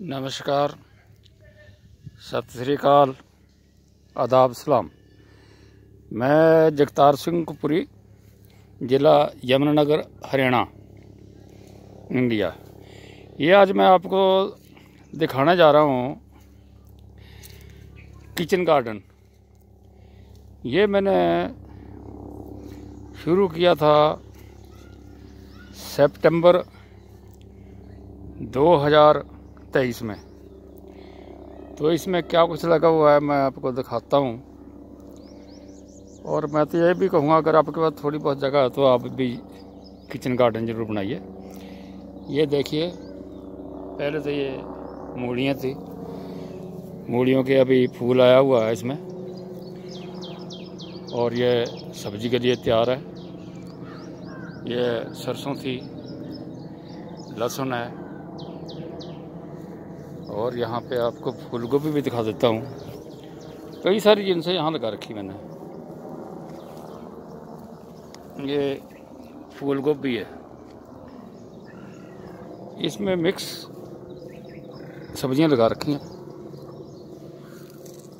नमस्कार। सत श्रीकाल आदाब सलाम। मैं जगतार सिंह कपुरी, ज़िला यमुनानगर, हरियाणा, इंडिया। ये आज मैं आपको दिखाने जा रहा हूँ किचन गार्डन। ये मैंने शुरू किया था सितंबर 2023 में। तो इसमें क्या कुछ लगा हुआ है, मैं आपको दिखाता हूँ। और मैं तो ये भी कहूँगा, अगर आपके पास थोड़ी बहुत जगह है तो आप भी किचन गार्डन ज़रूर बनाइए। ये देखिए, पहले तो ये मूलियाँ थी। मूलियों के अभी फूल आया हुआ है इसमें। और ये सब्ज़ी के लिए तैयार है। ये सरसों थी, लहसुन है। और यहाँ पे आपको फूल गोभी भी दिखा देता हूँ। कई सारी जिनसे यहाँ लगा रखी मैंने। ये फूल गोभी है। इसमें मिक्स सब्ज़ियाँ लगा रखी हैं।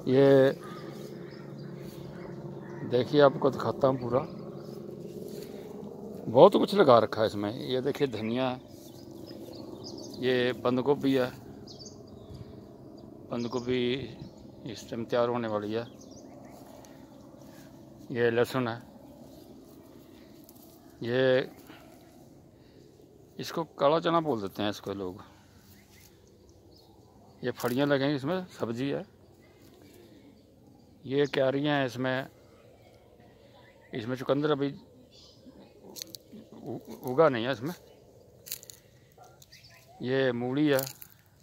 ये देखिए, आपको दिखाता हूँ पूरा। बहुत कुछ लगा रखा है इसमें। ये देखिए, धनिया। है ये बंद गोभी है। बंद गोभी इस टाइम तैयार होने वाली है। ये लहसुन है। ये इसको काला चना बोल देते हैं इसको लोग। ये फड़ियाँ लगेंगी इसमें सब्ज़ी है। ये क्यारियाँ हैं इसमें। इसमें चुकंदर अभी उगा नहीं है इसमें। ये मूली है।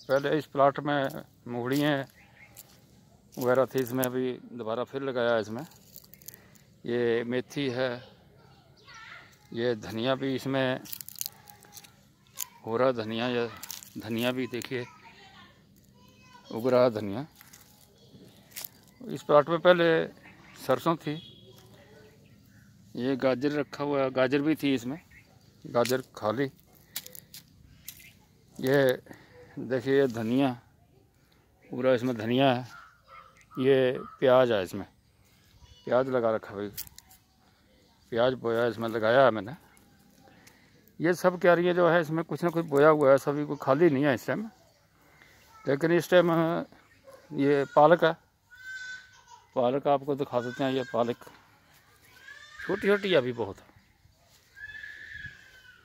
पहले इस प्लाट में मूली हैं, वगैरह थी इसमें अभी दोबारा फिर लगाया इसमें। ये मेथी है, ये धनिया भी इसमें हो रहा धनिया या धनिया भी देखिए, उग रहा धनिया। इस प्लाट में पहले सरसों थी, ये गाजर रखा हुआ गाजर भी थी इसमें, गाजर खाली। ये देखिए, ये धनिया, पूरा इसमें धनिया है। ये प्याज है इसमें। प्याज लगा रखा भाई। प्याज बोया इसमें लगाया है मैंने। ये सब क्यारियाँ जो है, इसमें कुछ ना कुछ बोया हुआ है। सभी को खाली नहीं है इस टाइम लेकिन इस टाइम ये पालक है। पालक आपको दिखा देते हैं, ये पालक। छोटी छोटी अभी बहुत।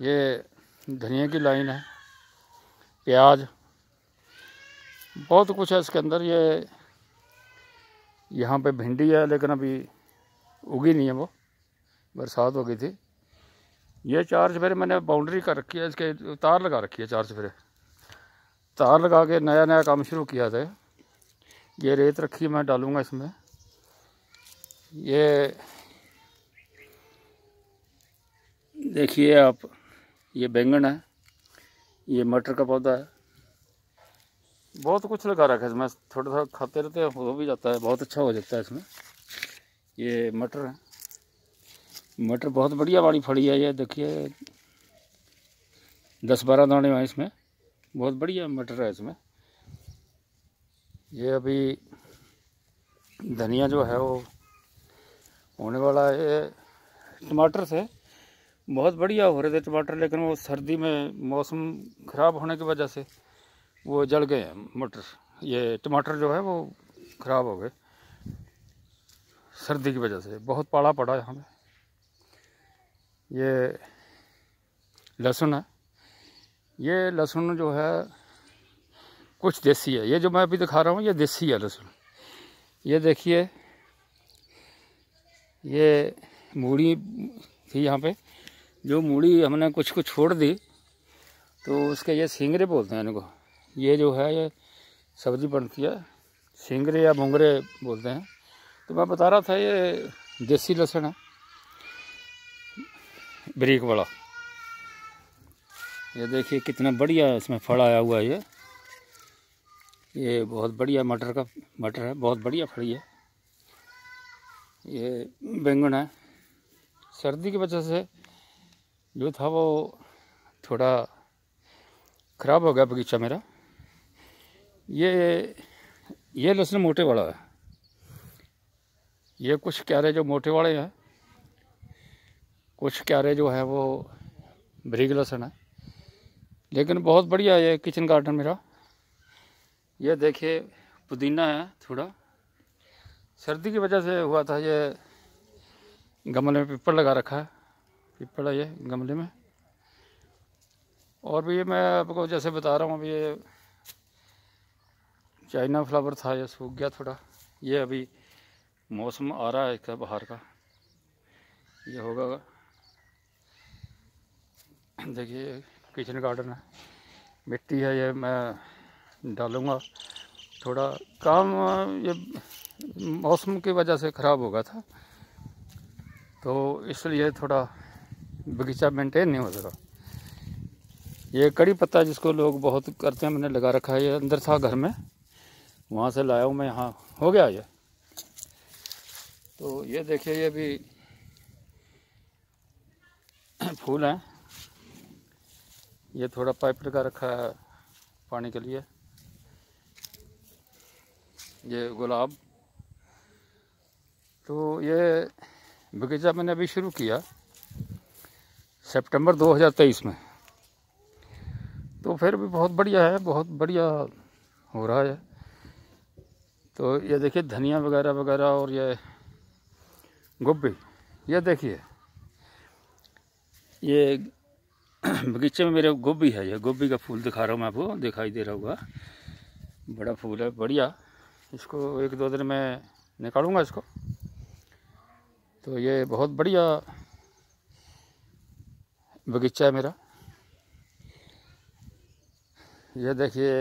ये धनिया की लाइन है। प्याज बहुत कुछ है इसके अंदर। ये यहाँ पे भिंडी है, लेकिन अभी उगी नहीं है वो। बरसात हो गई थी। ये चार चफेरे मैंने बाउंड्री कर रखी है, इसके तार लगा रखी है चार चफेरे तार लगा के नया नया काम शुरू किया था। ये रेत रखी मैं डालूँगा इसमें। ये देखिए आप, ये बैंगन है। ये मटर का पौधा है। बहुत कुछ लगा रखा है इसमें। थोड़ा थोड़ा खाते रहते हैं, हो भी जाता है, बहुत अच्छा हो जाता है इसमें। ये मटर है। मटर बहुत बढ़िया वाली फड़ी है, ये देखिए। दस बारह दाने हैं इसमें। बहुत बढ़िया मटर है इसमें। ये अभी धनिया जो है वो होने वाला है टमाटर से। बहुत बढ़िया हो रहे थे टमाटर, लेकिन वो सर्दी में मौसम ख़राब होने की वजह से। वो जल गए हैं, मटर। ये टमाटर जो है वो ख़राब हो गए। सर्दी की वजह से। बहुत पाला पड़ा यहाँ पे। ये लहसुन है। ये लहसुन जो है, कुछ देसी है। ये जो मैं अभी दिखा रहा हूँ, ये देसी है लहसुन। ये देखिए, ये मूड़ी थी यहाँ पे। जो मूड़ी हमने कुछ कुछ छोड़ दी तो उसके ये सिंगरे बोलते हैं इनको। ये जो है, ये सब्ज़ी बनती है, सिंगरे या मुंगरे बोलते हैं। तो मैं बता रहा था, ये देसी लहसुन है, ब्रीक वाला। ये देखिए कितना बढ़िया इसमें फल आया हुआ है ये। ये बहुत बढ़िया मटर का, मटर है, बहुत बढ़िया फड़ी है ये बैंगन है। सर्दी की वजह से जो था वो थोड़ा ख़राब हो गया बगीचा मेरा। ये ये लहसुन मोटे वाला है। ये कुछ क्यारे जो मोटे वाले हैं, कुछ क्यारे जो है वो बरीक लहसुन है। लेकिन बहुत बढ़िया ये किचन गार्डन मेरा। ये देखिए, पुदीना है थोड़ा। सर्दी की वजह से हुआ था ये गमले में पिपड़ लगा रखा है। पिपड़ है ये गमले में। और भी ये मैं आपको जैसे बता रहा हूँ अभी ये चाइना फ्लावर था, ये सूख गया थोड़ा। ये अभी मौसम आ रहा है इसका बाहर का। ये होगा। देखिए, किचन गार्डन है। मिट्टी है, ये मैं डालूँगा। थोड़ा काम, ये मौसम की वजह से ख़राब हो गया था। तो इसलिए थोड़ा बगीचा मेंटेन नहीं हो सका। ये कड़ी पत्ता जिसको लोग बहुत करते हैं, मैंने लगा रखा है। ये अंदर था घर में। वहाँ से लाया हूँ मैं यहाँ हो गया ये। तो ये देखिए, ये भी फूल हैं। ये थोड़ा पाइप लगा रखा है पानी के लिए। ये गुलाब। तो ये बगीचा मैंने अभी शुरू किया सितंबर 2023 में। तो फिर भी बहुत बढ़िया है, बहुत बढ़िया हो रहा है। तो ये देखिए धनिया वगैरह वगैरह और ये गोभी, ये देखिए। ये बगीचे में मेरे गोभी है, ये गोभी का फूल दिखा रहा हूँ मैं आपको, दिखाई दे रहा होगा। बड़ा फूल है, बढ़िया। इसको एक दो दिन में निकालूँगा इसको। तो ये बहुत बढ़िया बगीचा है मेरा। ये देखिए,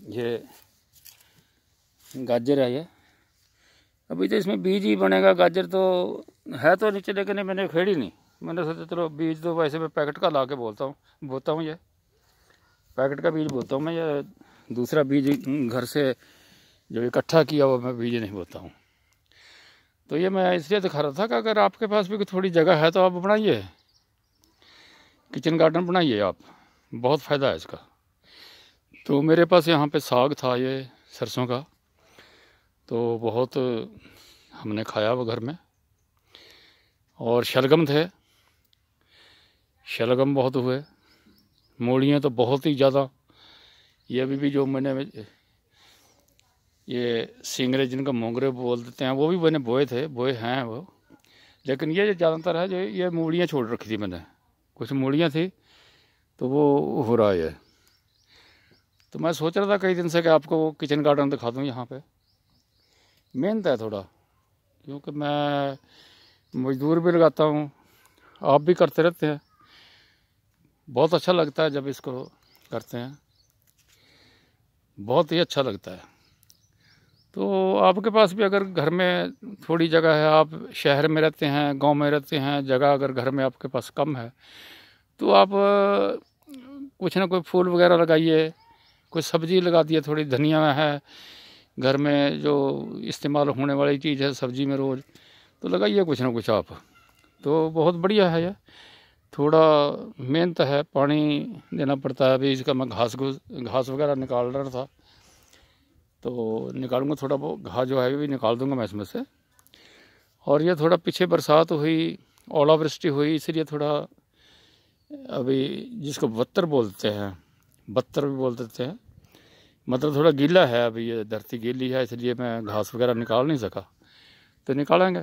ये गाजर है ये। अभी तो इसमें बीज ही बनेगा, गाजर तो है तो नीचे, लेकिन मैंने खेड़ी नहीं। मैंने सोचा चलो बीज तो वैसे मैं पैकेट का ला के बोलता हूँ, बोता हूँ ये। पैकेट का बीज बोता हूँ मैं, ये दूसरा बीज घर से जो इकट्ठा किया हुआ मैं बीज नहीं बोता हूँ। तो ये मैं इसलिए दिखा रहा था कि अगर आपके पास भी थोड़ी जगह है तो आप बनाइए किचन गार्डन बनाइए आप, बहुत फ़ायदा है इसका। तो मेरे पास यहाँ पे साग था ये, सरसों का। तो बहुत हमने खाया वो घर में। और शलगम थे। शलगम बहुत हुए। मूड़ियाँ तो बहुत ही ज़्यादा। ये अभी भी जो मैंने ये सिंगरे जिनका मोंगरे बोल देते हैं, वो भी मैंने बोए थे, बोए हैं वो। लेकिन ये ज़्यादातर है जो ये मूड़ियाँ छोड़ रखी थी मैंने। कुछ मूड़ियाँ थी तो वो हो रहा है। तो मैं सोच रहा था कई दिन से कि आपको किचन गार्डन दिखा दूँ यहाँ पे। मेहनत है थोड़ा, क्योंकि मैं मजदूर भी लगाता हूँ, आप भी करते रहते हैं। बहुत अच्छा लगता है जब इसको करते हैं। बहुत ही अच्छा लगता है। तो आपके पास भी अगर घर में थोड़ी जगह है, आप शहर में रहते हैं, गाँव में रहते हैं, जगह अगर घर में आपके पास कम है तो आप कुछ ना कोई फूल वगैरह लगाइए कुछ सब्ज़ी लगा दिए, थोड़ी धनिया है घर में जो इस्तेमाल होने वाली चीज़ है, सब्ज़ी में रोज़ तो लगाइए कुछ ना कुछ आप। तो बहुत बढ़िया है ये थोड़ा मेहनत है, पानी देना पड़ता है। अभी इसका मैं घास घूस, घास वगैरह निकाल रहा था तो निकालूँगा थोड़ा बहुत। घास जो है भी निकाल दूँगा मैं इसमें से। और ये थोड़ा पीछे बरसात हुई, ओलावृष्टि हुई, इसलिए थोड़ा अभी जिसको बत्तर बोलते हैं, बत्तर भी बोल देते हैं मतलब थोड़ा गीला है, अभी ये धरती गीली है, इसलिए मैं घास वगैरह निकाल नहीं सका। तो निकालेंगे।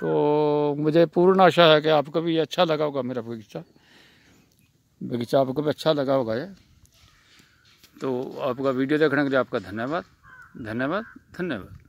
तो मुझे पूर्ण आशा है कि आपको भी अच्छा लगा होगा मेरा बगीचा। बगीचा आपको भी अच्छा लगा होगा ये। तो आपका वीडियो देखने के लिए आपका धन्यवाद। धन्यवाद। धन्यवाद।